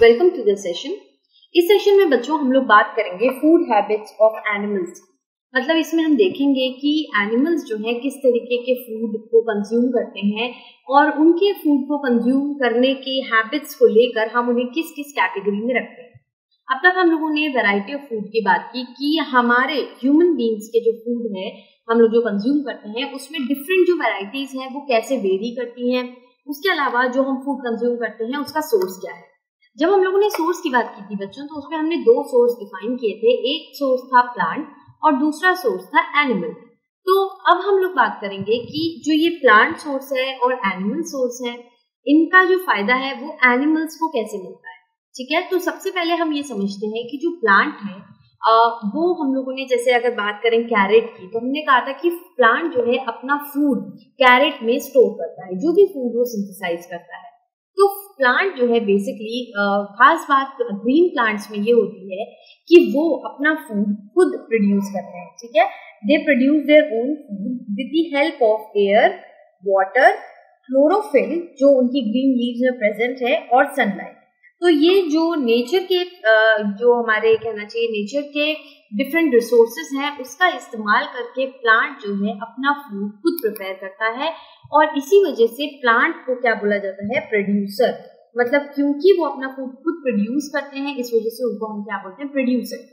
Welcome to the session इस session में बच्चों, हम लोग बात करेंगे फ़ूड हैबिट्स ऑफ़ एनिमल्स मतलब इसमें हम देखेंगे कि एनिमल्स जो है, किस तरीके के फ़ूड को कंज्यूम करते हैं और उनके फ़ूड को कंज्यूम करने के हैबिट्स को लेकर हम उन्हें किस किस कैटेगरी में रखते हैं। अब तक हम लोगों ने वैरायटी ऑफ़ फ़ूड की बात की कि हमारे ह्यूमन बींग्स के जो फ़ूड है, हम लोग जो कंज्यूम करते हैं, उसमें डिफरेंट जो वैरायटीज हैं, वो कैसे वेरी करती हैं, उसके अलावा जो हम फ़ूड कंज्यूम करते हैं, उसका सोर्स क्या है। जब हम लोगों ने सोर्स की बात की थी बच्चों तो उसमें हमने दो सोर्स डिफाइन किए थे। एक सोर्स था प्लांट और दूसरा सोर्स था एनिमल तो अब हम लोग बात करेंगे कि जो ये प्लांट सोर्स है और एनिमल सोर्स है इनका जो फ़ायदा है वो एनिमल्स को कैसे मिलता है? ठीक है? तो सबसे पहले हम ये समझते हैं कि जो प्लांट है आ, वो हम लोगों ने जैसे अगर बात करें कैरेट की तो हमने कहा था कि प्लांट जो है अपना फ़ूड कैरेट में स्टोर करता है। जो भी फ़ूड वो सिंथेसाइज करता है। तो प्लांट जो है बेसिकली खास बात ग्रीन प्लांट्स में ये होती है कि वो अपना फ़ूड खुद प्रोड्यूस करते हैं, ठीक है? They produce their own food with the help of air water chlorophyll जो उनकी ग्रीन लीव्स में प्रेजेंट है, और सनलाइट तो ये जो नेचर के जो हमारे कहना चाहिए नेचर के डिफरेंट रिसोर्सेज हैं, उसका इस्तेमाल करके प्लांट जो है अपना फ़ूड खुद प्रिपेयर करता है और इसी वजह से प्लांट को क्या बोला जाता है? प्रोड्यूसर मतलब क्योंकि वो अपना फ़ूड खुद प्रोड्यूस करते हैं, इस वजह से उनको हम क्या बोलते हैं? Producer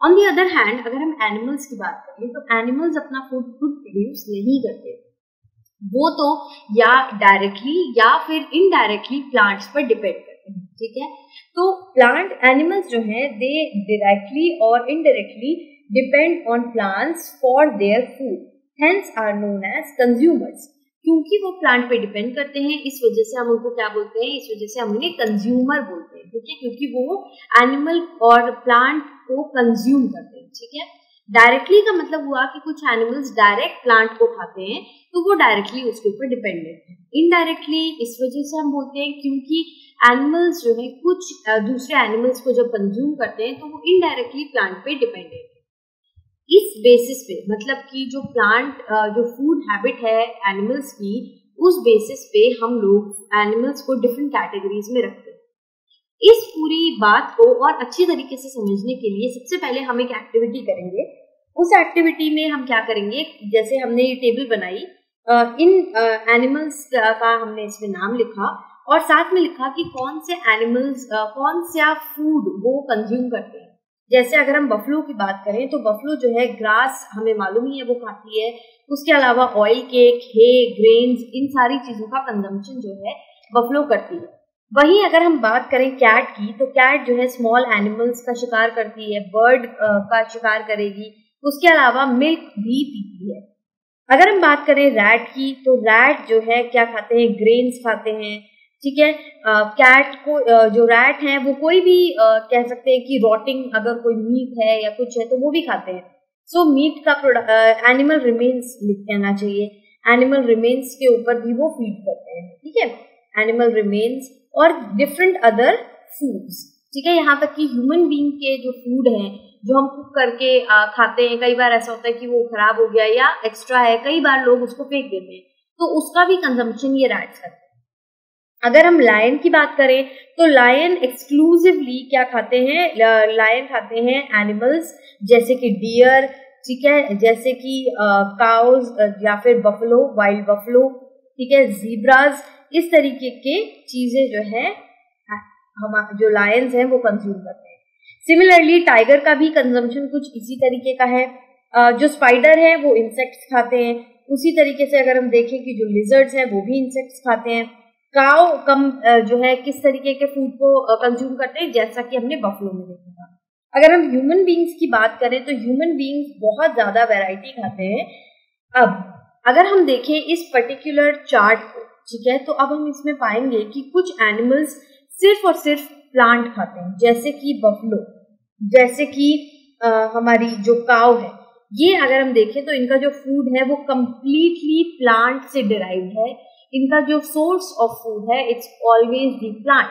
on the other hand अगर हम एनिमल्स की बात करें तो एनिमल्स अपना फ़ूड खुद प्रोड्यूस नहीं करते। वो तो या डायरेक्टली या फिर इनडायरेक्टली प्लांट्स पर डिपेंड ठीक है? तो प्लांट एनिमल्स जो हैं दे डायरेक्टली और indirectly depend on plants for their food hence are known as consumers क्योंकि वो प्लांट पे डिपेंड करते हैं, इस वजह से हम उनको क्या बोलते हैं? इस वजह से हम उन्हें कंज्यूमर बोलते हैं, ठीक है? क्योंकि वो एनिमल और प्लांट को कंज्यूम करते हैं, ठीक है? डायरेक्टली का मतलब हुआ कि कुछ एनिमल्स डायरेक्ट प्लांट को खाते हैं तो वो डायरेक्टली उसके ऊपर डिपेंडेंट है। इनडायरेक्टली इस वजह से हम बोलते हैं क्योंकि एनिमल्स जो है, कुछ दूसरे एनिमल्स को जब कंज्यूम करते हैं तो वो इनडायरेक्टली प्लांट पे डिपेंडेंट है। इस बेसिस पे मतलब कि जो प्लांट जो फ़ूड हैबिट है एनिमल्स की, उस बेसिस पे हम लोग एनिमल्स को डिफरेंट कैटेगरीज में रखते हैं। इस पूरी बात को और अच्छी तरीके से समझने के लिए सबसे पहले हम एक एक्टिविटी करेंगे। उस एक्टिविटी में हम क्या करेंगे? जैसे हमने ये टेबल बनाई इन एनिमल्स का हमने इसमें नाम लिखा और साथ में लिखा कि कौन से एनिमल्स कौन सा फ़ूड वो कंज्यूम करते हैं। जैसे अगर हम बफलो की बात करें तो बफलो जो है ग्रास हमें मालूम ही है, वो खाती है। उसके अलावा ऑयल केक हे ग्रेन्स इन सारी चीज़ों का कंजम्पशन जो है बफलो करती है। वहीं अगर हम बात करें कैट की तो कैट जो है स्मॉल एनिमल्स का शिकार करती है बर्ड का शिकार करेगी। उसके अलावा मिल्क भी पीती है। अगर हम बात करें रैट की तो रैट जो है क्या खाते हैं? ग्रेन्स खाते हैं। ठीक है? कैट को जो रैट है वो कोई भी कह सकते हैं कि रॉटिंग अगर कोई मीट है या कुछ है तो वो भी खाते हैं। सो so, मीट का प्रोडक्ट एनिमल रिमेन्स लिख कहना चाहिए। एनिमल रिमेन्स के ऊपर भी वो फ़ीड करते हैं। ठीक है? एनिमल रिमेन्स और डिफरेंट अदर फूड्स ठीक है, यहाँ तक कि ह्यूमन बींग के जो फ़ूड हैं, जो हम कुक करके खाते हैं, कई बार ऐसा होता है कि वो खराब हो गया या एक्स्ट्रा है, कई बार लोग उसको फेंक देते हैं। तो उसका भी कंजम्पशन ये रैट्स करते हैं। अगर हम लायन की बात करें तो लायन एक्सक्लूसिवली क्या खाते हैं? लायन खाते हैं एनिमल्स जैसे कि डियर ठीक है, जैसे कि काउज या फिर बफलो वाइल्ड बफलो ठीक है जीब्राज इस तरीके के चीज़ें जो है, हम, जो लायंस हैं, वो कंज्यूम करते हैं। सिमिलरली टाइगर का भी कंजम्पशन कुछ इसी तरीके का है। जो स्पाइडर है, वो इंसेक्ट्स खाते हैं। उसी तरीके से अगर हम देखें कि जो लिजर्ड्स हैं, वो भी इंसेक्ट्स खाते हैं। काउ कम जो है, किस तरीके के फ़ूड को कंज्यूम करते हैं, जैसा कि हमने बफलो में देखा था। अगर हम ह्यूमन बींग्स की बात करें तो ह्यूमन बींग्स बहुत ज़्यादा वैरायटी खाते हैं। अब, अगर हम देखें इस पर्टिकुलर चार्ट को ठीक है? तो अब हम इसमें पाएँगे कि कुछ एनिमल्स सिर्फ़ और सिर्फ़ प्लांट खाते हैं, जैसे कि बफलो जैसे कि हमारी जो काव है। ये अगर हम देखें तो इनका जो फ़ूड है वो कम्प्लीटली प्लांट से डिराइव्ड है। इनका जो सोर्स ऑफ़ फ़ूड है इट्स ऑलवेज दी प्लांट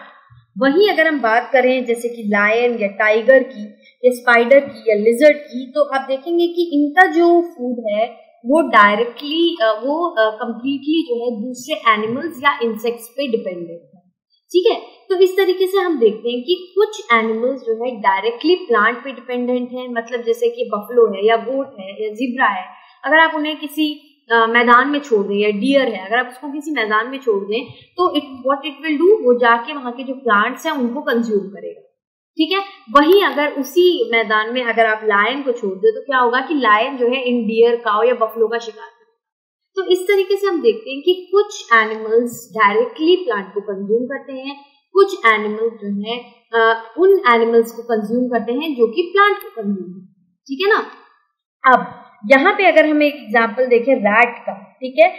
वहीं अगर हम बात करें जैसे कि लायन या टाइगर की, या स्पाइडर की, या लिजर्ड की तो आप देखेंगे कि इनका जो फ़ूड है वो डायरेक्टली वो कम्प्लीटली जो है दूसरे एनिमल्स या इंसेक्ट्स पे डिपेंडेंट है। ठीक है? तो इस तरीके से हम देखते हैं कि कुछ एनिमल्स जो है डायरेक्टली प्लांट पे डिपेंडेंट हैं। मतलब जैसे कि बफलो है या गोट है या जिब्रा है। अगर आप उन्हें किसी आ, मैदान में छोड़ दें या डियर है अगर आप उसको किसी मैदान में छोड़ दें तो it what it will do वो जाके वहाँ के जो प्लांट्स हैं उनको कंज्यूम करेगा। ठीक है? वही अगर उसी मैदान में अगर आप लायन को छोड़ दे तो क्या होगा कि लायन जो है इन डियर काउ या बफलो का शिकार तो इस तरीके से हम देखते हैं कि कुछ एनिमल्स डायरेक्टली प्लांट को कंज्यूम करते हैं, कुछ एनिमल्स जो है उन एनिमल्स को कंज्यूम करते हैं जो कि प्लांट को कंज्यूम करते ठीक है ना? अब, यहाँ पे अगर हम एक एग्ज़ाम्पल देखें रैट का, ठीक है?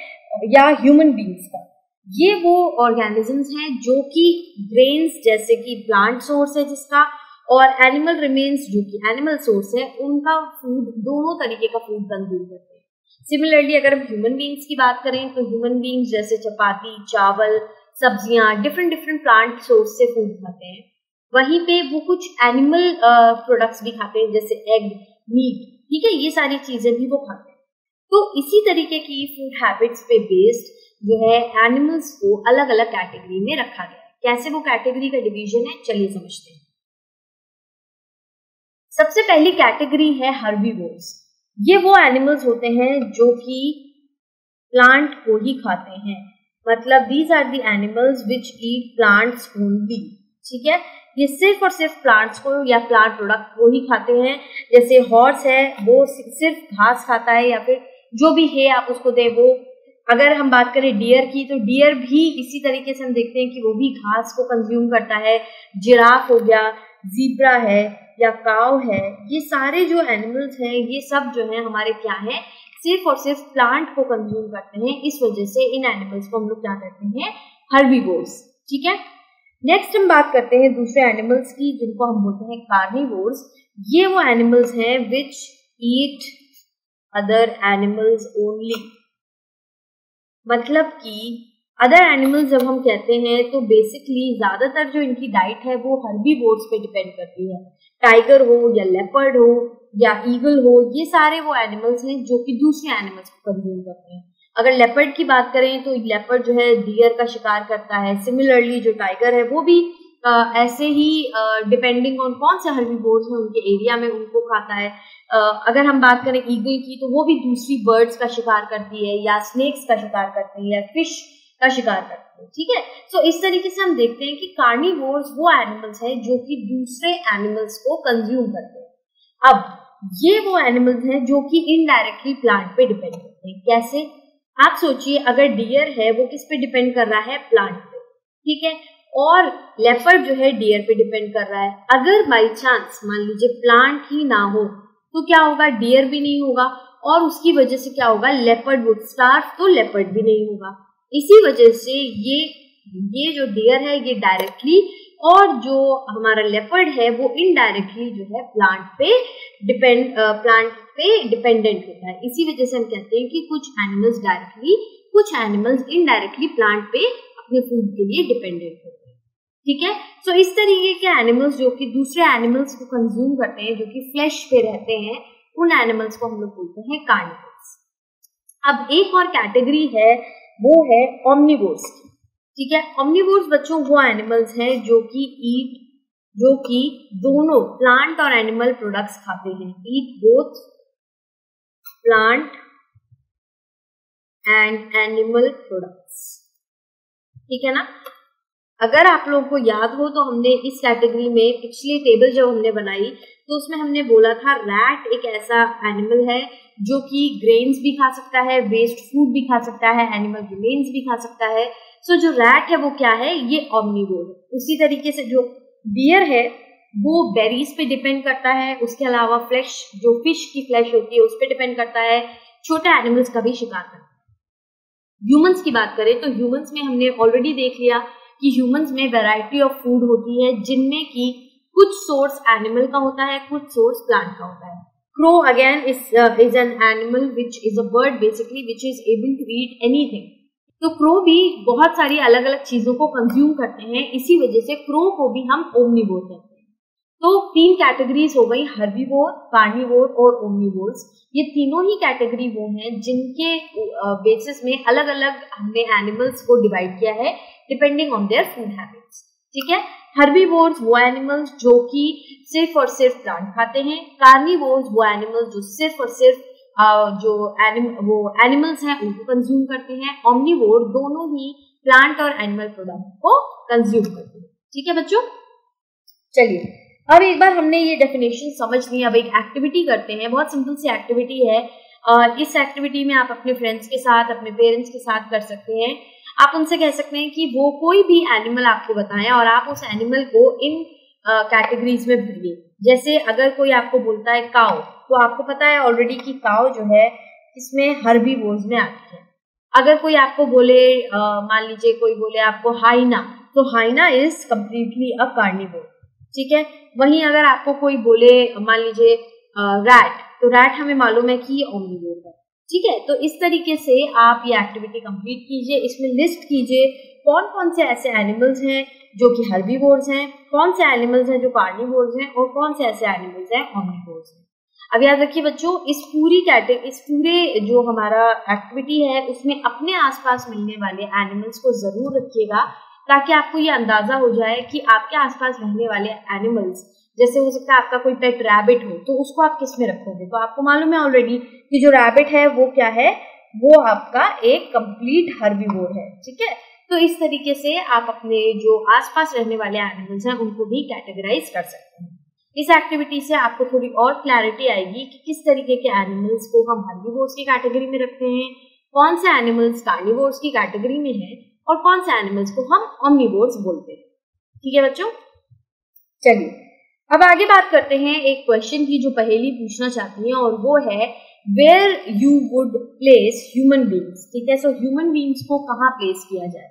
या ह्यूमन बींग्स का। ये वो ऑर्गेनिजम्स हैं जो कि ग्रेन्स जैसे कि प्लांट सोर्स है जिसका और एनिमल रिमेन्स जो कि एनिमल सोर्स है, उनका फ़ूड दोनों तरीके का फ़ूड कंज्यूम करते हैं। सिमिलरली अगर हम ह्यूमन बींग्स की बात करें तो ह्यूमन बींग्स जैसे चपाती, चावल, सब्ज़ियाँ डिफरेंट डिफरेंट प्लांट सोर्स से फ़ूड खाते हैं। वहीं पे वो कुछ एनिमल प्रोडक्ट्स भी खाते हैं, जैसे एग मीट ठीक है? ये सारी चीज़ें भी वो खाते हैं। तो इसी तरीके की फ़ूड हैबिट्स पे बेस्ड जो है एनिमल्स को अलग अलग कैटेगरी में रखा गया कैसे वो कैटेगरी का डिवीज़न है? चलिए समझते हैं। सबसे पहली कैटेगरी है हर्बीवोर्स ये वो एनिमल्स होते हैं जो कि प्लांट को ही खाते हैं। मतलब these are the animals which eat plants only ठीक है? ये सिर्फ़ और सिर्फ़ प्लांट्स को या प्लांट प्रोडक्ट को ही खाते हैं। जैसे हॉर्स है, वो सिर्फ़ घास खाता है या फिर जो भी है आप उसको दे, वो अगर हम बात करें डियर की तो डियर भी इसी तरीके से हम देखते हैं कि वो भी घास को कंज्यूम करता है। जिराफ हो गया जीब्रा है या काव है, ये सारे जो एनिमल्स हैं, ये सब जो है हमारे क्या है? सिर्फ़ और सिर्फ़ प्लांट को कंज्यूम करते हैं। इस वजह से इन एनिमल्स को हम लोग क्या कहते हैं? हर्बीवोर्स ठीक है? नेक्स्ट हम बात करते हैं दूसरे एनिमल्स की, जिनको हम बोलते हैं कार्निवोर्स ये वो एनिमल्स हैं which eat other animals only मतलब कि अदर एनिमल्स जब हम कहते हैं तो बेसिकली ज़्यादातर जो इनकी डाइट है, वो हर्बी बोर्ड्स पे डिपेंड करती है। टाइगर हो या लेपर्ड हो या ईगल हो, ये सारे वो एनिमल्स हैं जो कि दूसरे एनिमल्स को कंज्यूम करते हैं। अगर लेपर्ड की बात करें तो लेपर्ड जो है डियर का शिकार करता है। सिमिलरली जो टाइगर है, वो भी ऐसे ही डिपेंडिंग ऑन कौन से हर्बीवोर्स हैं उनके एरिया में उनको खाता है। अगर हम बात करें ईगल की तो वो भी दूसरी बर्ड्स का शिकार करती है या स्नेक्स का शिकार करती है या फ़िश का शिकार करती है, ठीक है? सो इस तरीके से हम देखते हैं कि कार्निवोर्स वो एनिमल्स हैं जो कि दूसरे एनिमल्स को कंज्यूम करते हैं। अब, ये वो एनिमल्स हैं जो कि इनडायरेक्टली प्लांट पे डिपेंड करते हैं। कैसे? आप सोचिए, अगर डियर है, वो किस पे डिपेंड कर रहा है? प्लांट पे, ठीक है? और लेपर्ड जो है डियर पे डिपेंड कर रहा है। अगर बाई चांस मान लीजिए प्लांट ही ना हो तो क्या होगा? डियर भी नहीं होगा और उसकी वजह से क्या होगा? लेपर्ड वुड स्टार्व तो लेपर्ड भी नहीं होगा। इसी वजह से ये ये जो डियर है, ये डायरेक्टली और जो हमारा लेपर्ड है, वो इनडायरेक्टली जो है प्लांट पे डिपेंड प्लांट पे डिपेंडेंट होता है। इसी वजह से हम कहते हैं कि कुछ एनिमल्स डायरेक्टली कुछ एनिमल्स इनडायरेक्टली प्लांट पे अपने फ़ूड के लिए डिपेंडेंट होते हैं। ठीक है? सो इस तरीके के एनिमल्स जो कि दूसरे एनिमल्स को कंज्यूम करते हैं, जो कि फ्लैश पे रहते हैं, उन एनिमल्स को हम लोग बोलते हैं कार्निवल्स अब एक और कैटेगरी है, वो है ऑमनिवोर्स ठीक है? ऑमनिवोर्स बच्चों, वो एनिमल्स हैं जो कि ईट जो कि दोनों प्लांट और एनिमल प्रोडक्ट्स खाते हैं. Eat both plant and animal products ठीक है ना? अगर आप लोगों को याद हो तो हमने इस कैटेगरी में पिछली टेबल जब हमने बनाई तो उसमें हमने बोला था रैट एक ऐसा एनिमल है जो कि ग्रेन्स भी खा सकता है वेस्ट फ़ूड भी खा सकता है एनिमल रिमेन्स भी खा सकता है। सो जो रैट है वो क्या है? ये ऑमनीवोर है। उसी तरीके से जो बियर है, वो बेरीज पे डिपेंड करता है, उसके अलावा फ्लैश जो फ़िश की फ्लैश होती है, उस पर डिपेंड करता है। छोटे एनिमल्स का भी शिकार करता है। ह्यूमंस की बात करें तो ह्यूमंस में हमने ऑलरेडी देख लिया कि ह्यूमंस में वैरायटी ऑफ़ फ़ूड होती है जिनमें की कुछ सोर्स एनिमल का होता है कुछ सोर्स प्लांट का होता है। Crow again is is an animal which is a bird basically which is able to eat anything तो क्रो भी बहुत सारी अलग अलग चीज़ों को कंज्यूम करते हैं इसी वजह से क्रो को भी हम ओमनीवोर कहते हैं। तो तीन कैटेगरीज हो गई हर्बीवोर कार्निवोर और ओमनीवोर्स ये तीनों ही कैटेगरी वो हैं जिनके बेसिस uh, में अलग अलग हमने एनिमल्स को डिवाइड किया है। Depending on their food habits ठीक है? हर्बीवोर्स वो एनिमल्स जो कि सिर्फ़ और सिर्फ़ प्लांट खाते हैं। कार्निवोर्स वो एनिमल्स जो सिर्फ़ और सिर्फ़ जो एनिम वो एनिमल्स हैं, उनको कंज्यूम करते हैं। ऑमनीवोर दोनों ही प्लांट और एनिमल प्रोडक्ट को कंज्यूम करते हैं। ठीक है बच्चों? चलिए। अब एक बार हमने ये डेफिनेशन समझ ली अब एक एक्टिविटी करते हैं। बहुत सिंपल सी एक्टिविटी है। इस एक्टिविटी में आप अपने फ्रेंड्स के साथ, अपने पेरेंट्स के साथ कर सकते हैं। आप उनसे कह सकते हैं कि वो कोई भी एनिमल आपको बताएँ और आप उस एनिमल को इन कैटेगरीज में भरिए जैसे अगर कोई आपको बोलता है काउ तो आपको पता है ऑलरेडी कि काउ जो है, इसमें हर्बी वोज में आती है। अगर कोई आपको बोले मान लीजिए कोई बोले आपको हाइना तो hyena is completely a carnivore ठीक है? वहीं अगर आपको कोई बोले, मान लीजिए रैट तो रैट हमें मालूम है कि ओमनिवोर है। ठीक है? तो इस तरीके से आप ये एक्टिविटी कंप्लीट कीजिए। इसमें लिस्ट कीजिए कौन कौन से ऐसे एनिमल्स हैं जो कि हर्बीवोर्स हैं, कौन से एनिमल्स हैं जो कार्निवोर्स हैं और कौन से ऐसे एनिमल्स हैं ऑमनिवोर्स हैं। अब याद रखिए बच्चों, इस पूरी कैटेगरी इस पूरे जो हमारा एक्टिविटी है, उसमें अपने आसपास मिलने वाले एनिमल्स को ज़रूर रखिएगा ताकि आपको ये अंदाज़ा हो जाए कि आपके आसपास रहने वाले एनिमल्स जैसे हो सकता है आपका कोई पेट रैबिट हो तो उसको आप किसमें रखोगे? तो आपको मालूम है ऑलरेडी कि जो रैबिट है, वो क्या है? वो आपका एक कंप्लीट हर्बीवोर है, ठीक है? तो इस तरीके से आप अपने जो आसपास रहने वाले एनिमल्स हैं, उनको भी कैटेगराइज कर सकते हैं। इस एक्टिविटी से आपको थोड़ी और क्लैरिटी आएगी कि किस तरीके के एनिमल्स को हम हर्बीवोर्स की कैटेगरी में रखते हैं, कौन से एनिमल्स कार्निवोर्स की कैटेगरी में है, और कौन से एनिमल्स को हम ऑमनिवोर्स बोलते हैं। ठीक है बच्चों? चलिए। अब आगे बात करते हैं एक क्वेश्चन की जो पहेली पूछना चाहती है, और वो है where you would place human beings ठीक है सो ह्यूमन बींग्स को कहाँ प्लेस किया जाए?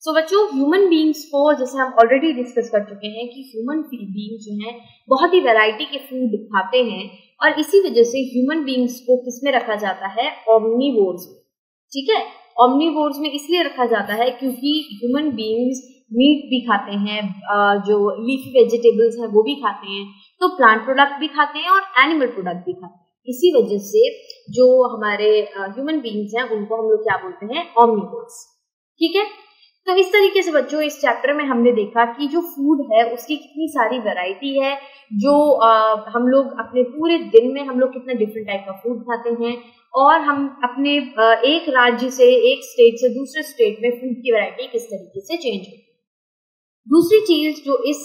सो बच्चों ह्यूमन बींग्स को, जैसे हम ऑलरेडी डिस्कस कर चुके हैं कि ह्यूमन बींग्स जो हैं, बहुत ही वैरायटी के फ़ूड खाते हैं, और इसी वजह से ह्यूमन बींग्स को किसमें रखा जाता है? ऑमनीवोर्स में। ठीक है? ऑमनीवोर्स में इसलिए रखा जाता है क्योंकि ह्यूमन बींग्स मीट भी खाते हैं जो लीफी वेजिटेबल्स हैं वो भी खाते हैं तो प्लांट प्रोडक्ट भी खाते हैं और एनिमल प्रोडक्ट भी खाते हैं। इसी वजह से जो हमारे ह्यूमन बींग्स हैं उनको हम लोग क्या बोलते हैं? ऑमनीवोर्स ठीक है? तो इस तरीके से बच्चों इस चैप्टर में हमने देखा कि जो फ़ूड है उसकी कितनी सारी वैरायटी है जो आ, हम लोग अपने पूरे दिन में हम लोग कितना डिफरेंट टाइप का फ़ूड खाते हैं और हम अपने एक राज्य से एक स्टेट से दूसरे स्टेट में फ़ूड की वैरायटी किस तरीके से चेंज होती है। दूसरी चीज़ जो इस,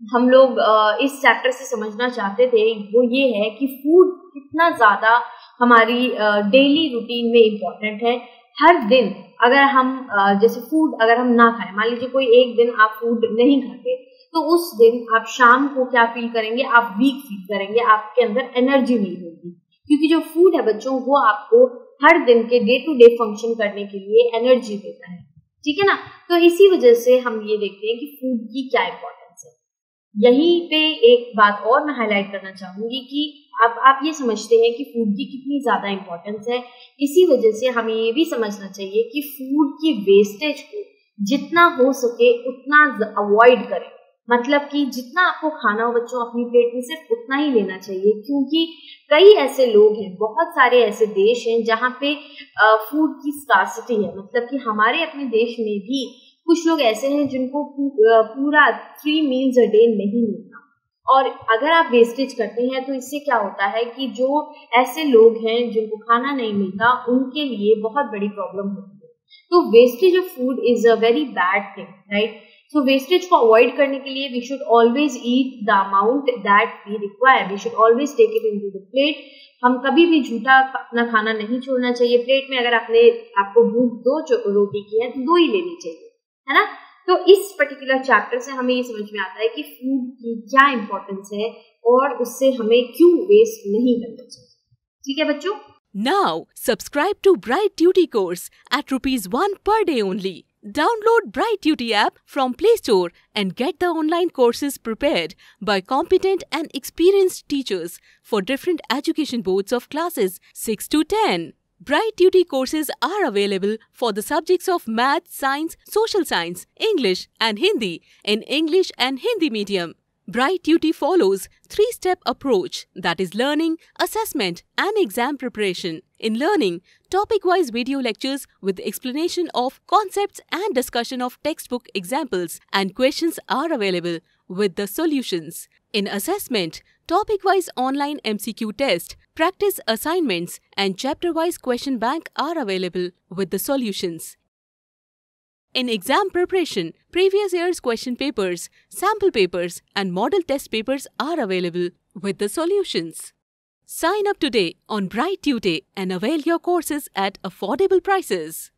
हम लोग इस चैप्टर से समझना चाहते थे, वो ये है कि फ़ूड कितना ज़्यादा हमारी डेली रूटीन में इम्पोर्टेंट है। हर दिन अगर हम जैसे फ़ूड अगर हम ना खाएँ, मान लीजिए कोई एक दिन आप फ़ूड नहीं खाते तो उस दिन आप शाम को क्या फील करेंगे? आप वीक फील करेंगे, आपके अंदर एनर्जी नहीं होगी। क्योंकि जो फ़ूड है बच्चों, वो आपको हर दिन के डे टू डे फ़ंक्शन करने के लिए एनर्जी देता है। ठीक है ना? तो इसी वजह से हम ये देखते हैं कि फ़ूड की क्या इम्पोर्टेंस है। यहीं पे एक बात और मैं हाईलाइट करना चाहूँगी कि अब आप ये समझते हैं कि फ़ूड की कितनी ज़्यादा इम्पोर्टेंस है। इसी वजह से हमें ये भी समझना चाहिए कि फ़ूड की वेस्टेज को जितना हो सके उतना अवॉइड करें। मतलब कि जितना आपको खाना हो बच्चों, अपनी प्लेट में सिर्फ़ उतना ही लेना चाहिए, क्योंकि कई ऐसे लोग हैं, बहुत सारे ऐसे देश हैं जहाँ पे फ़ूड की स्कासिटी है। मतलब कि हमारे अपने देश में भी कुछ लोग ऐसे हैं जिनको पूरा थ्री मील्स अ डे नहीं मिलता। और अगर आप वेस्टेज करते हैं तो इससे क्या होता है कि जो ऐसे लोग हैं जिनको खाना नहीं मिलता, उनके लिए बहुत बड़ी प्रॉब्लम होती है। तो wastage of food is a very bad thing right so wastage को अवॉइड करने के लिए we should always eat the amount that we require we should always take it in to the plate हम कभी भी झूठा अपना खाना नहीं छोड़ना चाहिए। प्लेट में अगर आपने आपको भूख दो रोटी की है तो दो ही लेनी चाहिए। है ना? तो इस पर्टिकुलर चैप्टर से हमें ये समझ में आता है कि फ़ूड की क्या इंपॉर्टेंस है और उससे हमें क्यों वेस्ट नहीं करना चाहिए। ठीक है बच्चों? Now, subscribe to Bright Duty course at rupees 1 per day only. Download Bright Duty app from Play Store and get the online courses prepared by competent and experienced teachers for different education boards of classes 6 to 10. Bright Duty courses are available for the subjects of Math, Science, Social Science, English and Hindi in English and Hindi medium. Bright Duty follows three-step approach that is learning, assessment and exam preparation. In learning, topic-wise video lectures with explanation of concepts and discussion of textbook examples and questions are available with the solutions. In assessment, topic-wise online MCQ test, practice assignments and chapter-wise question bank are available with the solutions. In exam preparation, previous year's question papers, sample papers and model test papers are available with the solutions. Sign up today on Bright and avail your courses at affordable prices.